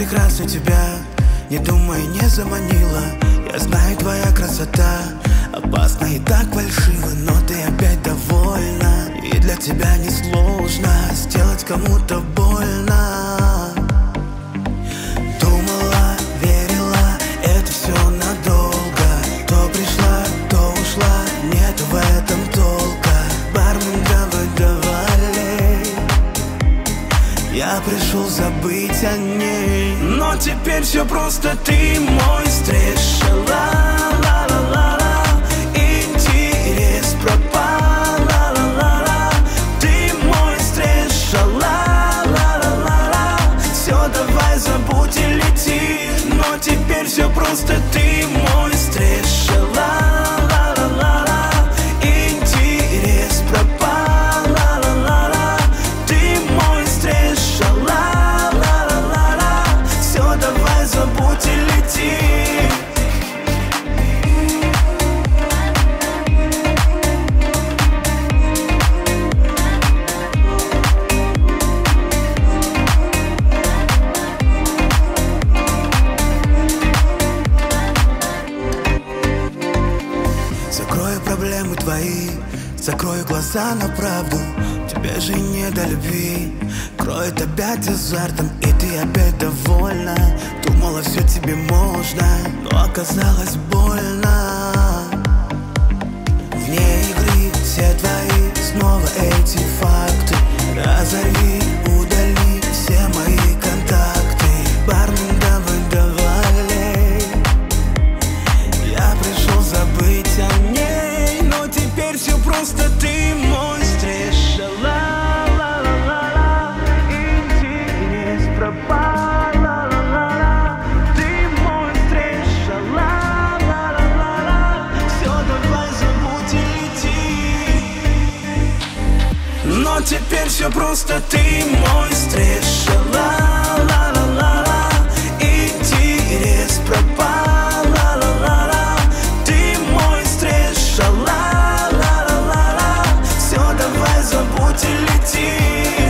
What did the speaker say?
прекрасна тебя. Не думай, не заманила. Я знаю, твоя красота Опасна и так фальшива Но ты опять довольна. И для тебя несложно Сделать кому-то больно Пришел забыть о ней. Но теперь все просто Ты мой Ла-ла-ла-ла Интерес пропал. Ты мой Ла-ла-ла-ла Все, давай забудь и лети. Но теперь все просто Ты мой стриж Закрою проблемы твои Закрою глаза на правду Тебе же не до любви. Кроет опять азартом И ты опять довольна. Думала, все тебе можно Но оказалось больно теперь все просто. Ты мой стрижка Ла-ла-ла-ла Интерес пропал. Ла-ла-ла-ла. Ты мой стрижка Ла-ла-ла-ла Все, давай, забудь и лети.